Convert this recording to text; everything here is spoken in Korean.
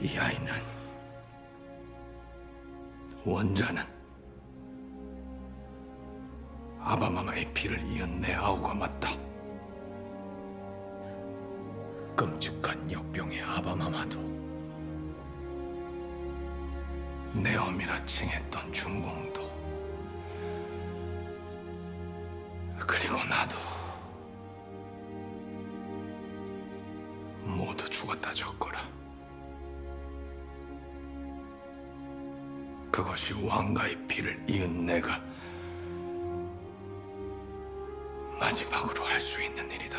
이 아이는 원자는 아바마마의 피를 이은 내 아우가 맞다. 끔찍한 역병의 아바마마도 내 어미라 칭했던 중공도 그리고 나도 모두 죽었다 졌거라. 그것이 왕가의 피를 이은 내가 마지막으로 할 수 있는 일이다.